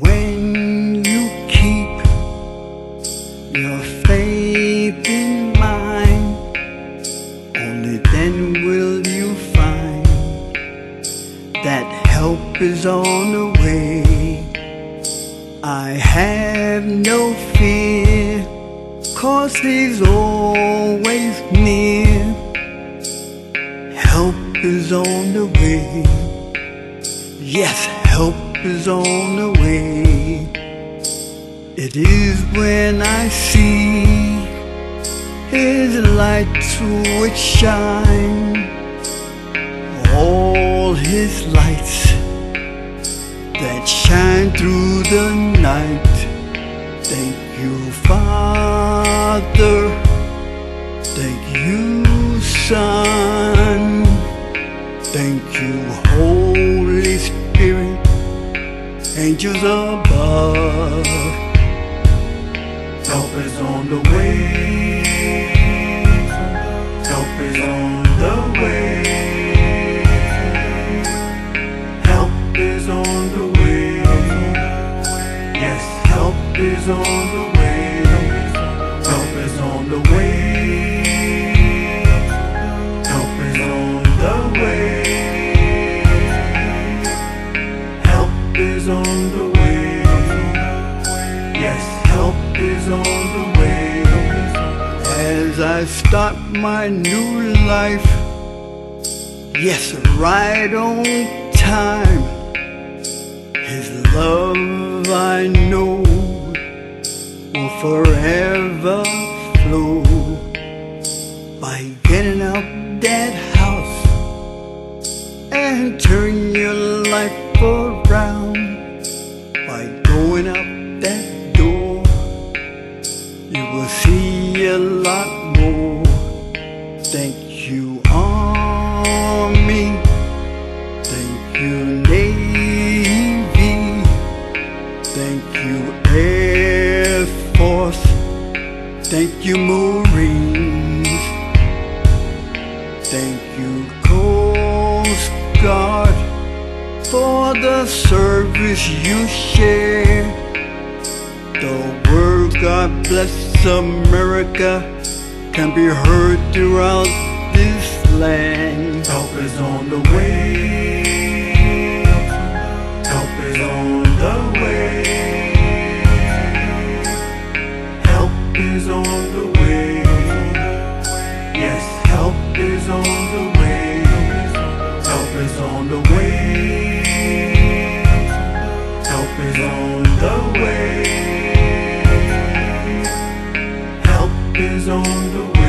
When you keep your faith in mine, only then will you find that help is on the way. I have no fear, cause he's always near. Help is on the way. Yes, help is on the way. It is when I see his light which shine, all his lights that shine through the night. Thank you, Father. Thank you, Son. Thank you, Holy. Angels above. Help is on the way. Help is on the way. Help is on the way. Yes, help is on the way. Is on the way. Yes, help is on the way. As I start my new life, yes, right on time. His love I know will forever flow by getting out that house and turn your life around by going out that door. You will see a lot more. Thank you, Army. Thank you, Navy. Thank you, Air Force. Thank you, Marines. Service you share. The word God bless America can be heard throughout this land. Help is on the way. The